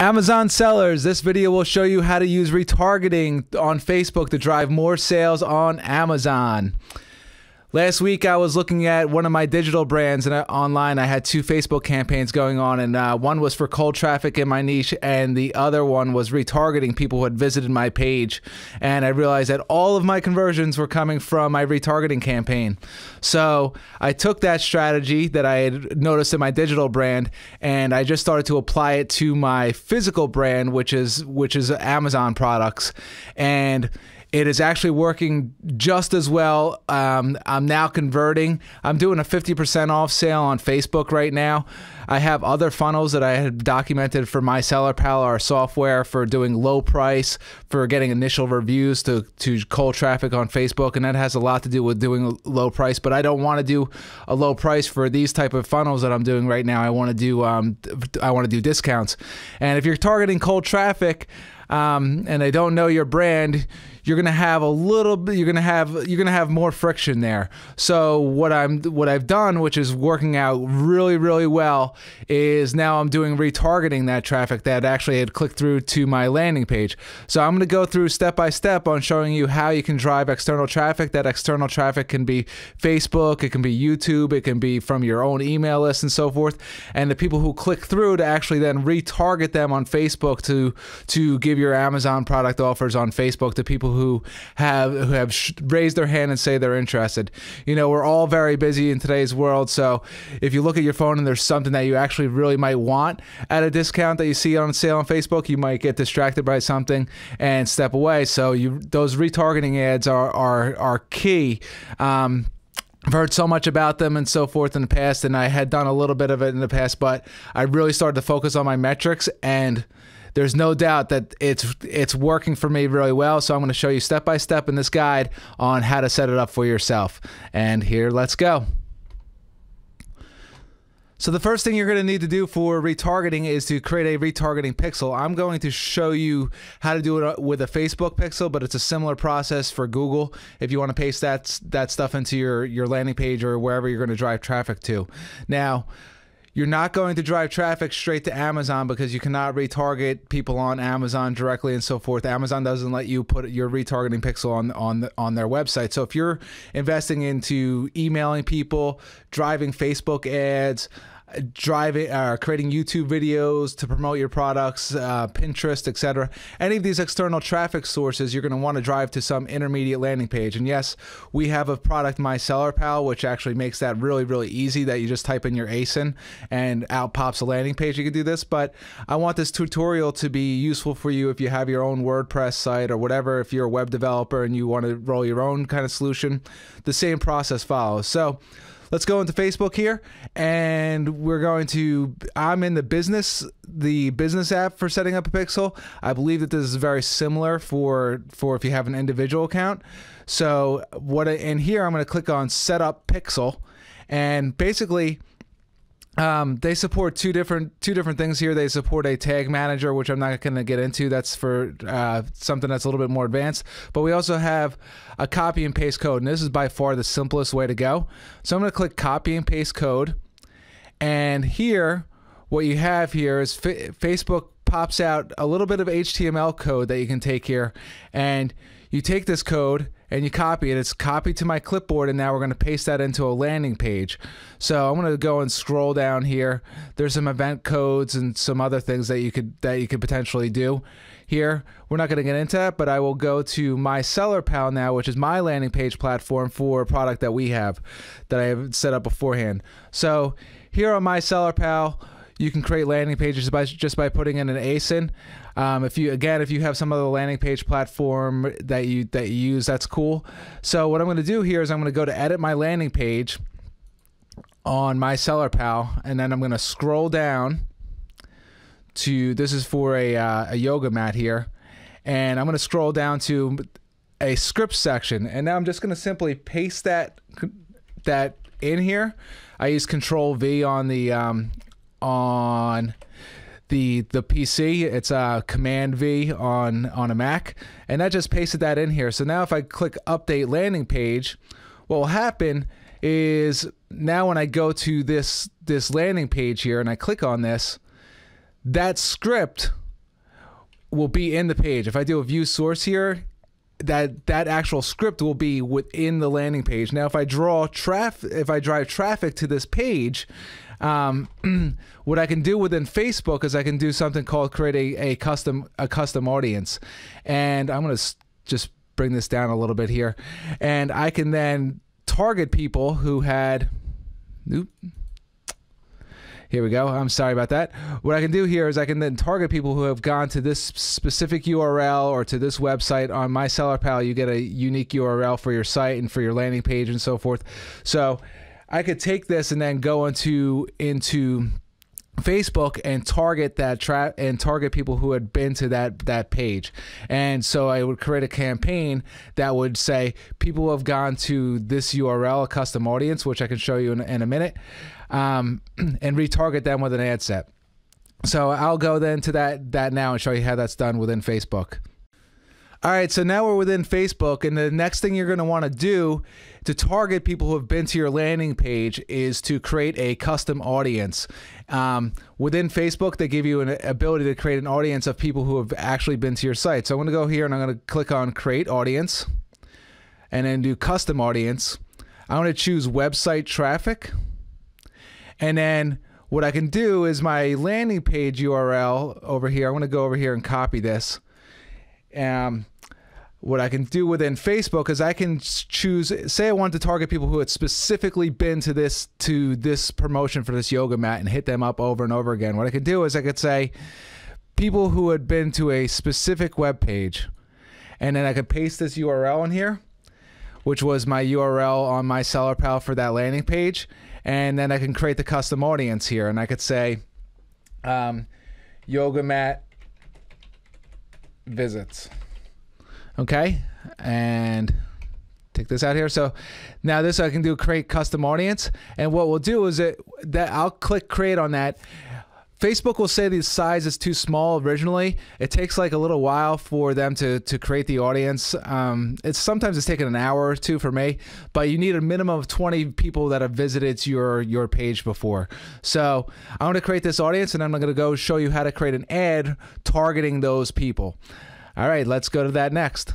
Amazon sellers, this video will show you how to use retargeting on Facebook to drive more sales on Amazon. Last week, I was looking at one of my digital brands and online. I had two Facebook campaigns going on, and uh, one was for cold traffic in my niche, and the other one was retargeting people who had visited my page. And I realized that all of my conversions were coming from my retargeting campaign. So I took that strategy that I had noticed in my digital brand, and I just started to apply it to my physical brand, which is which is Amazon products, and it is actually working just as well. Um, I'm now converting. I'm doing a 50% off sale on Facebook right now. I have other funnels that I had documented for my Seller Pal, our software for doing low price, for getting initial reviews to, to cold traffic on Facebook. And that has a lot to do with doing a low price. But I don't want to do a low price for these type of funnels that I'm doing right now. I want to do um, I want to do discounts. And if you're targeting cold traffic, um, and they don't know your brand, you're gonna have a little bit. You're gonna have you're gonna have more friction there. So what I'm what I've done, which is working out really really well, is now I'm doing retargeting that traffic that actually had clicked through to my landing page. So I'm gonna go through step by step on showing you how you can drive external traffic. That external traffic can be Facebook, it can be YouTube, it can be from your own email list and so forth. And the people who click through to actually then retarget them on Facebook to to give your Amazon product offers on Facebook to people who have who have raised their hand and say they're interested. You know, we're all very busy in today's world, so if you look at your phone and there's something that you actually really might want at a discount that you see on sale on Facebook, you might get distracted by something and step away. So you those retargeting ads are are are key. Um, I've heard so much about them and so forth in the past, and I had done a little bit of it in the past, but I really started to focus on my metrics and there's no doubt that it's it's working for me really well. So I'm going to show you step by step in this guide on how to set it up for yourself. And here, let's go. So the first thing you're going to need to do for retargeting is to create a retargeting pixel. I'm going to show you how to do it uh, with a Facebook pixel, but it's a similar process for Google if you want to paste that that stuff into your your landing page or wherever you're going to drive traffic to. Now, you're not going to drive traffic straight to Amazon because you cannot retarget people on Amazon directly and so forth. Amazon doesn't let you put your retargeting pixel on on on their website. So if you're investing into emailing people, driving Facebook ads, driving uh, creating youtube videos to promote your products uh, pinterest etc any of these external traffic sources you're going to want to drive to some intermediate landing page. And yes we have a product my seller pal which actually makes that really really easy that you just type in your asin and out pops a landing page you can do this. But i want this tutorial to be useful for you if you have your own wordpress site or whatever if you're a web developer and you want to roll your own kind of solution. The same process follows. So let's go into Facebook here, and we're going to. I'm in the business, the business app for setting up a pixel. I believe that this is very similar for for if you have an individual account. So what? In here, I'm going to click on Set Up Pixel, and basically um, they support two different two different things here. They support a tag manager, which I'm not going to get into. That's for uh, something that's a little bit more advanced. But we also have a copy and paste code, and this is by far the simplest way to go. So I'm going to click copy and paste code, and here, what you have here is Facebook pops out a little bit of HTML code that you can take here, and you take this code and you copy it. It's copied to my clipboard, and now we're going to paste that into a landing page. So I'm going to go and scroll down here. There's some event codes and some other things that you could that you could potentially do here. We're not going to get into that, but I will go to my Seller Pal now, which is my landing page platform for a product that we have that I have set up beforehand. So here on my Seller Pal, you can create landing pages by just by putting in an ASIN. Um, if you again, if you have some other landing page platform that you that you use, that's cool. So what I'm going to do here is I'm going to go to edit my landing page on my Seller Pal, and then I'm going to scroll down to this is for a uh, a yoga mat here, and I'm going to scroll down to a script section, and now I'm just going to simply paste that that in here. I use Control V on the um, on the the PC. It's a uh, Command V on on a Mac, and that just pasted that in here. So now if I click Update Landing Page, what will happen is now when I go to this this landing page here and I click on this, that script will be in the page. If I do a view source here, that that actual script will be within the landing page. Now, if I draw traffic, if I drive traffic to this page, um, what I can do within Facebook is I can do something called create a, a custom a custom audience, and I'm gonna just bring this down a little bit here, and I can then target people who had, oop, here we go. I'm sorry about that. What I can do here is I can then target people who have gone to this specific URL or to this website on my seller pal. You get a unique URL for your site and for your landing page and so forth. So I could take this and then go into into Facebook and target that trap and target people who had been to that that page. And so I would create a campaign that would say people have gone to this URL, a custom audience, which I can show you in, in a minute um, and retarget them with an ad set. So I'll go then to that that now and show you how that's done within Facebook. All right, so now we're within Facebook, and the next thing you're going to want to do to target people who have been to your landing page is to create a custom audience. Um, within Facebook, they give you an ability to create an audience of people who have actually been to your site. So I'm going to go here and I'm going to click on Create Audience, and then do Custom Audience. I'm going to choose Website Traffic. And then what I can do is my landing page URL over here. I'm going to go over here and copy this. Um, what I can do within Facebook is I can choose. Say I want to target people who had specifically been to this to this promotion for this yoga mat and hit them up over and over again. What I could do is I could say people who had been to a specific web page, and then I could paste this URL in here, which was my URL on my seller pal for that landing page and then I can create the custom audience here, and I could say um, yoga mat visits. Okay, and take this out here. So now this I can do create custom audience, and what we'll do is it that I'll click create on that, Facebook will say the size is too small originally. It takes like a little while for them to, to create the audience. Um, it's sometimes it's taken an hour or two for me, but you need a minimum of 20 people that have visited your your page before. So I'm going to create this audience, and I'm going to go show you how to create an ad targeting those people. All right, let's go to that next.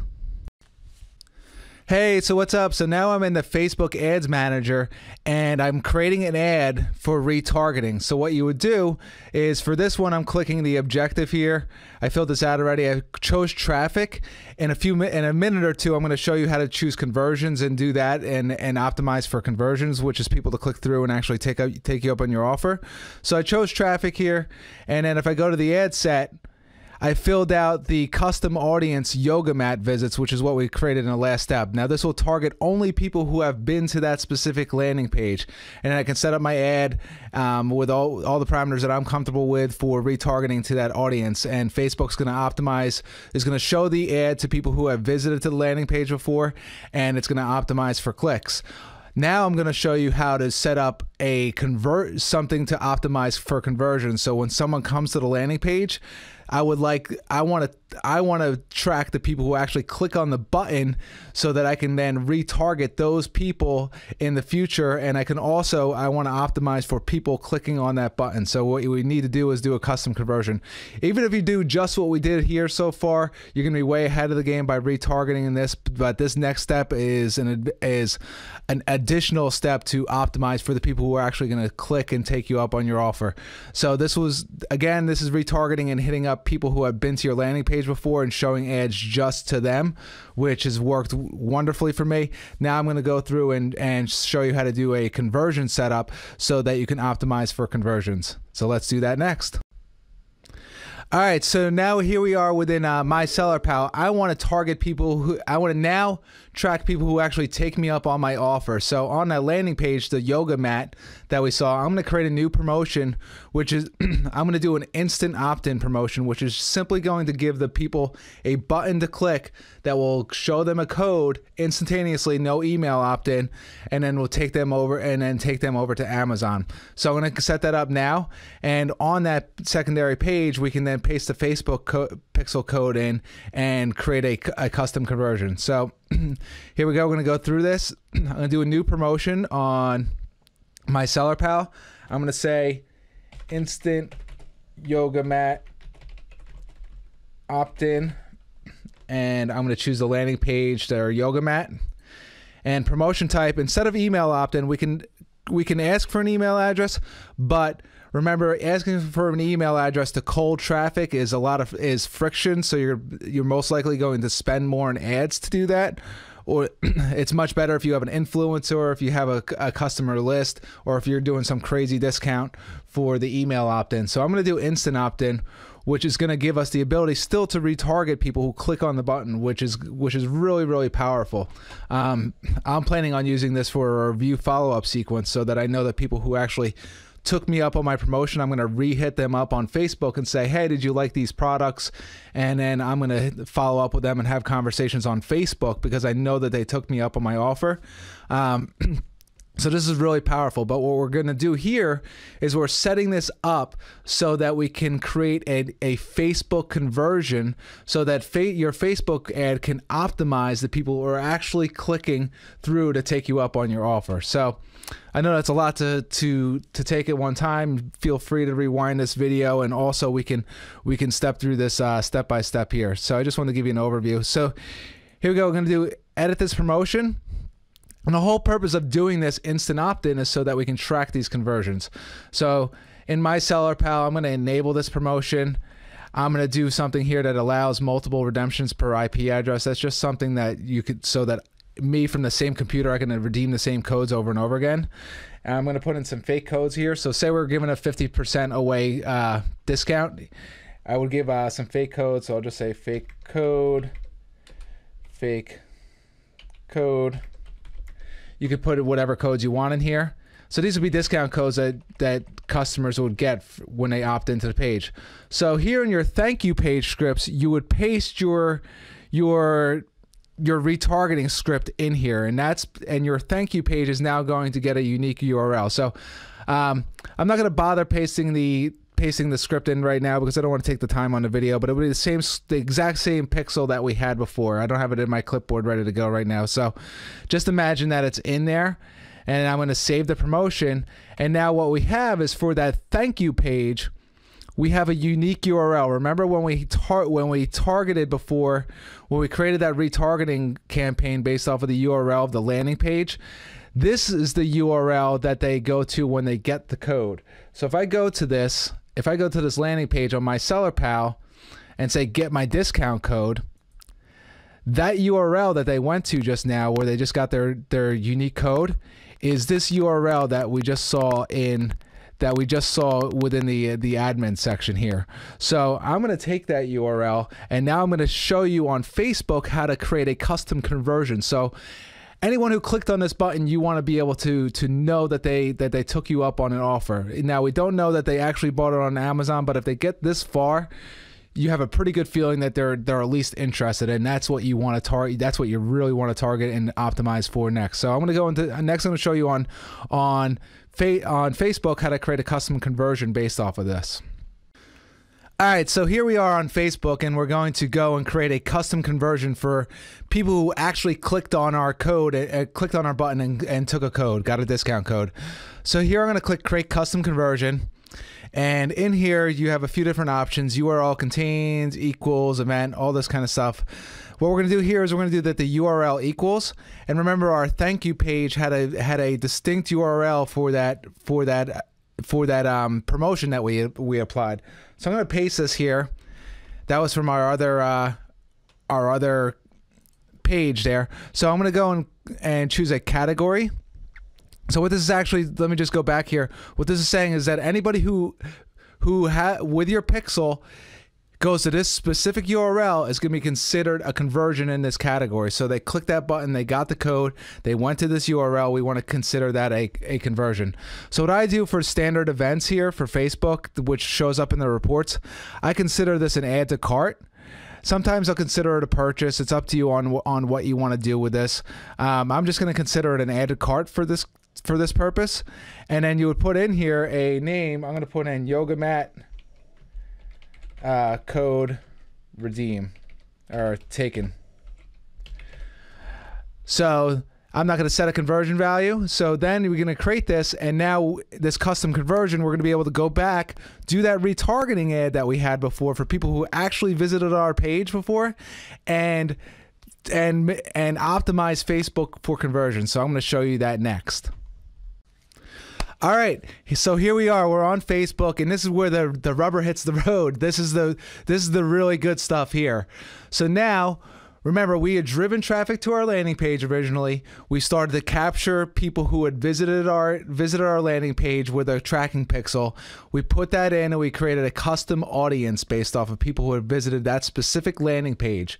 Hey, so what's up? So now I'm in the Facebook Ads Manager and I'm creating an ad for retargeting. So what you would do is for this one, I'm clicking the objective here. I filled this out already. I chose traffic. In a few in a minute or two, I'm going to show you how to choose conversions and do that and and optimize for conversions, which is people to click through and actually take up take you up on your offer. So I chose traffic here, and then if I go to the ad set I filled out the custom audience yoga mat visits, which is what we created in the last step. Now, this will target only people who have been to that specific landing page. And I can set up my ad um, with all, all the parameters that I'm comfortable with for retargeting to that audience. And Facebook's going to optimize, is going to show the ad to people who have visited to the landing page before, and it's going to optimize for clicks. Now I'm going to show you how to set up a convert something to optimize for conversion. So when someone comes to the landing page, I would like I want to I want to track the people who actually click on the button so that I can then retarget those people in the future and I can also I want to optimize for people clicking on that button. So what we need to do is do a custom conversion. Even if you do just what we did here so far, you're going to be way ahead of the game by retargeting in this, but this next step is an is an additional step to optimize for the people who are actually going to click and take you up on your offer. So this was again this is retargeting and hitting up people who have been to your landing page before and showing ads just to them, which has worked wonderfully for me. Now I'm going to go through and, and show you how to do a conversion setup so that you can optimize for conversions. So let's do that next. All right, so now here we are within uh, my seller pal. I want to target people who I want to now track people who actually take me up on my offer. So on that landing page, the yoga mat that we saw, I'm going to create a new promotion, which is I'm going to do an instant opt-in promotion, which is simply going to give the people a button to click that will show them a code instantaneously, no email opt-in, and then we'll take them over and then take them over to Amazon. So I'm going to set that up now, and on that secondary page, we can then paste the Facebook co pixel code in and create a, a custom conversion. So here we go. We're going to go through this. I'm going to do a new promotion on my seller pal. I'm going to say instant yoga mat opt in, and I'm going to choose the landing page, their yoga mat, and promotion type. Instead of email opt in, we can we can ask for an email address, but remember asking for an email address to cold traffic is a lot of is friction so you're you're most likely going to spend more in ads to do that or it's much better if you have an influencer if you have a, a customer list or if you're doing some crazy discount for the email opt-in so i'm going to do instant opt-in which is going to give us the ability still to retarget people who click on the button, which is which is really really powerful. Um, I'm planning on using this for a review follow up sequence so that I know that people who actually took me up on my promotion. I'm going to re-hit them up on Facebook and say, "Hey, did you like these products?" And then I'm going to follow up with them and have conversations on Facebook because I know that they took me up on my offer. Um, So this is really powerful. But what we're going to do here is we're setting this up so that we can create a, a Facebook conversion so that your Facebook ad can optimize the people who are actually clicking through to take you up on your offer. So I know that's a lot to to to take at one time. Feel free to rewind this video, and also we can we can step through this uh, step by step here. So I just want to give you an overview. So here we go. We're going to do edit this promotion. And the whole purpose of doing this instant opt-in is so that we can track these conversions. So in my seller pal, I'm going to enable this promotion. I'm going to do something here that allows multiple redemptions per IP address. That's just something that you could, so that me from the same computer, I can redeem the same codes over and over again. And I'm going to put in some fake codes here. So say we're giving a 50% away uh, discount. I would give uh, some fake codes. So I'll just say fake code, fake code, you could put whatever codes you want in here. So these would be discount codes that, that customers would get when they opt into the page. So here in your thank you page scripts, you would paste your your your retargeting script in here, and that's and your thank you page is now going to get a unique URL. So um, I'm not going to bother pasting the pasting the script in right now because I don't want to take the time on the video, but it would be the same, the exact same pixel that we had before. I don't have it in my clipboard ready to go right now. So just imagine that it's in there and I'm going to save the promotion. And now what we have is for that thank you page, we have a unique URL. Remember when we when we targeted before, when we created that retargeting campaign based off of the URL of the landing page? This is the URL that they go to when they get the code. So if I go to this if I go to this landing page on my seller pal and say get my discount code, that URL that they went to just now where they just got their their unique code is this URL that we just saw in that we just saw within the the admin section here. So I'm going to take that URL and now I'm going to show you on Facebook how to create a custom conversion. So anyone who clicked on this button, you want to be able to to know that they that they took you up on an offer. Now we don't know that they actually bought it on Amazon, but if they get this far, you have a pretty good feeling that they're they're at least interested, and that's what you want to target. That's what you really want to target and optimize for next. So I'm going to go into next. I'm going to show you on on on Facebook how to create a custom conversion based off of this. All right, so here we are on Facebook, and we're going to go and create a custom conversion for people who actually clicked on our code, uh, clicked on our button, and, and took a code, got a discount code. So here I'm going to click Create Custom Conversion. And in here, you have a few different options URL contains, equals, event, all this kind of stuff. What we're going to do here is we're going to do that the URL equals. And remember, our thank you page had a had a distinct URL for that for that for that um, promotion that we we applied. So I'm going to paste this here. That was from our other uh, our other page there. So I'm going to go and, and choose a category. So what this is actually, let me just go back here. What this is saying is that anybody who who ha with your pixel goes to this specific URL is going to be considered a conversion in this category. So they click that button, they got the code, they went to this URL. We want to consider that a, a conversion. So what I do for standard events here for Facebook, which shows up in the reports, I consider this an add to cart. Sometimes I'll consider it a purchase. It's up to you on on what you want to do with this. Um, I'm just going to consider it an add to cart for this for this purpose. And then you would put in here a name. I'm going to put in yoga mat uh, code redeem or taken. So I'm not going to set a conversion value. So then we're going to create this, and now this custom conversion, we're going to be able to go back, do that retargeting ad that we had before for people who actually visited our page before, and and and optimize Facebook for conversion. So I'm going to show you that next. All right, so here we are. We're on Facebook, and this is where the the rubber hits the road. This is the this is the really good stuff here. So now Remember, we had driven traffic to our landing page originally. We started to capture people who had visited our visited our landing page with a tracking pixel. We put that in and we created a custom audience based off of people who had visited that specific landing page.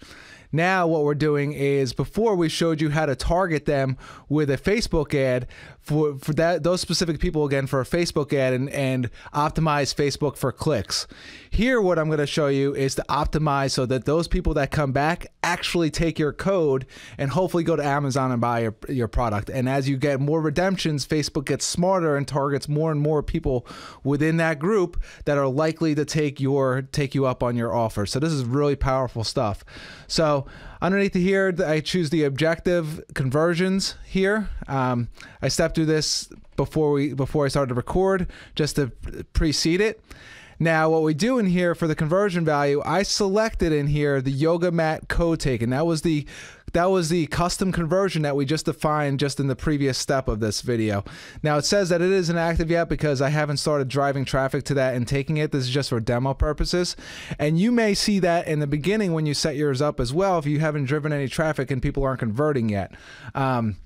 Now what we're doing is before we showed you how to target them with a Facebook ad for for that those specific people again for a Facebook ad and and optimize Facebook for clicks. Here what I'm going to show you is to optimize so that those people that come back actually take your code and hopefully go to Amazon and buy your, your product. And as you get more redemptions, Facebook gets smarter and targets more and more people within that group that are likely to take your take you up on your offer. So this is really powerful stuff. So underneath here, I choose the objective conversions here. Um, I stepped through this before we before I started to record just to precede it. Now, what we do in here for the conversion value, I selected in here the yoga mat code taken. That was the that was the custom conversion that we just defined just in the previous step of this video. Now it says that it isn't active yet because I haven't started driving traffic to that and taking it. This is just for demo purposes. And you may see that in the beginning when you set yours up as well if you haven't driven any traffic and people aren't converting yet. Um,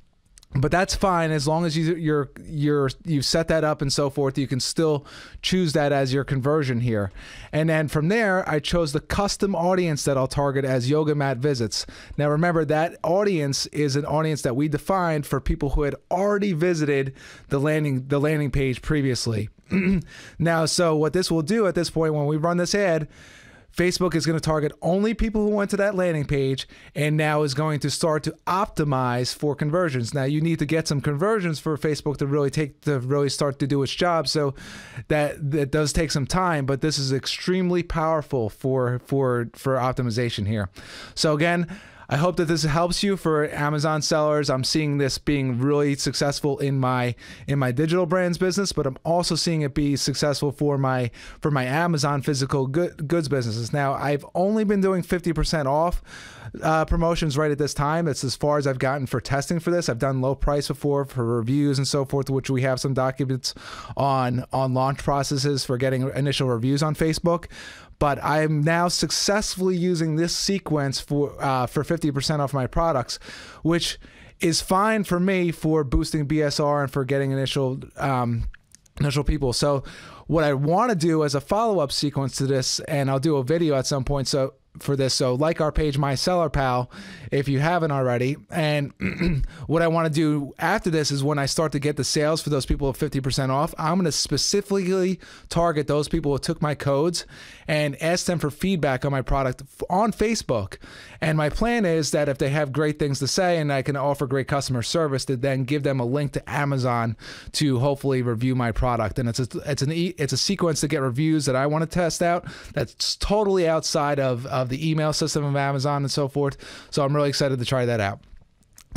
but that's fine as long as you, you're you're you've set that up and so forth you can still choose that as your conversion here. And then from there i chose the custom audience that i'll target as yoga mat visits. Now remember that audience is an audience that we defined for people who had already visited the landing the landing page previously. Now so what this will do at this point when we run this ad Facebook is going to target only people who went to that landing page and now is going to start to optimize for conversions. Now you need to get some conversions for Facebook to really take to really start to do its job. So that that does take some time, but this is extremely powerful for for for optimization here. So again, I hope that this helps you for Amazon sellers. I'm seeing this being really successful in my in my digital brands business, but I'm also seeing it be successful for my for my Amazon physical good, goods businesses. Now, I've only been doing 50% off uh, promotions right at this time. It's as far as I've gotten for testing for this. I've done low price before for reviews and so forth, which we have some documents on on launch processes for getting initial reviews on Facebook but I'm now successfully using this sequence for uh, for 50% off my products, which is fine for me for boosting BSR and for getting initial um, initial people. So what I want to do as a follow up sequence to this, and I'll do a video at some point. So for this. So like our page, My Seller Pal, if you haven't already. And what I want to do after this is when I start to get the sales for those people at 50% off, I'm going to specifically target those people who took my codes and ask them for feedback on my product on Facebook. And my plan is that if they have great things to say and I can offer great customer service, to then give them a link to Amazon to hopefully review my product. And it's a, it's an it's a sequence to get reviews that I want to test out. That's totally outside of of the email system of Amazon and so forth. So I'm really excited to try that out.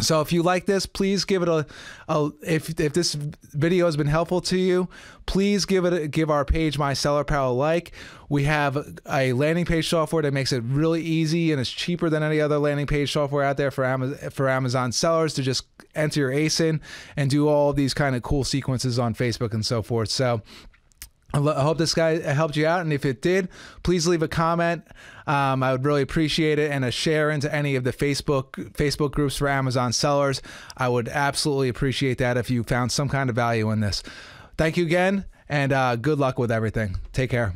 So if you like this, please give it a, a, if if this video has been helpful to you, please give it a, give our page My Seller Pal a like. We have a landing page software that makes it really easy and it's cheaper than any other landing page software out there for Amazon for Amazon sellers to just enter your ASIN and do all these kind of cool sequences on Facebook and so forth. So I hope this guy helped you out, and if it did, please leave a comment. Um, I would really appreciate it, and a share into any of the Facebook Facebook groups for Amazon sellers. I would absolutely appreciate that if you found some kind of value in this. Thank you again, and uh, good luck with everything. Take care.